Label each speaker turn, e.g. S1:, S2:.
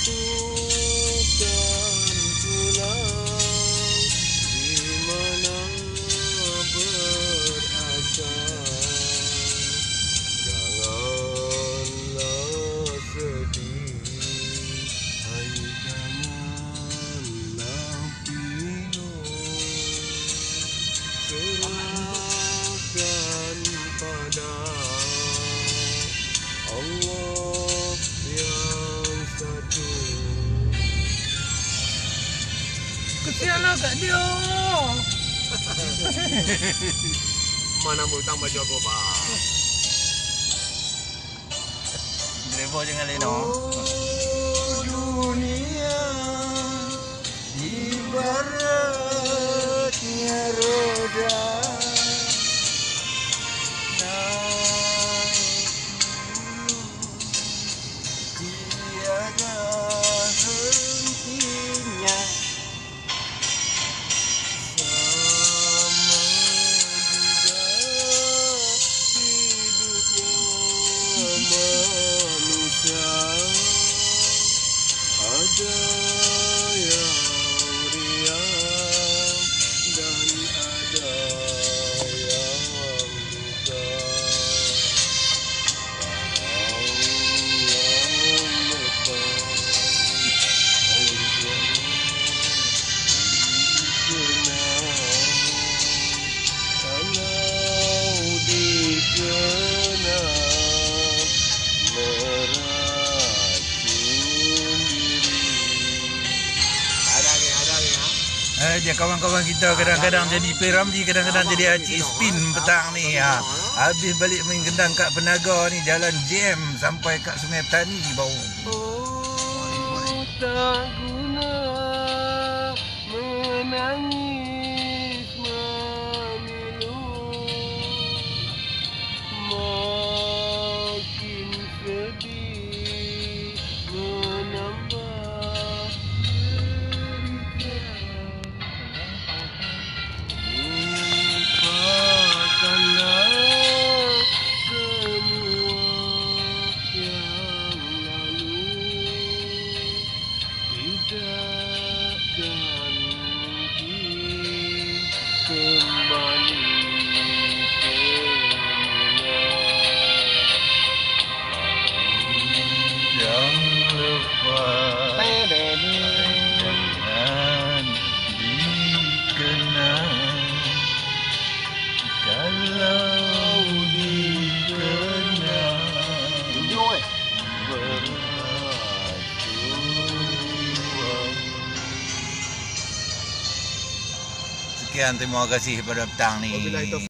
S1: Satukan pula
S2: Kesianlah kat dia.
S1: Mana mau tambah jago bang
S2: Driver jangan leno.
S1: Oh dunia ibaratnya
S2: Eh, dia kawan-kawan kita kadang-kadang jadi Piramli, kadang-kadang jadi Acik Spin petang ni. Ha. Habis balik main gendang kat Penaga ni, jalan jam sampai kat Sungai Petani bau.
S1: Oh, tak guna menangis
S2: kaya ang mga gasihi pa rabtang.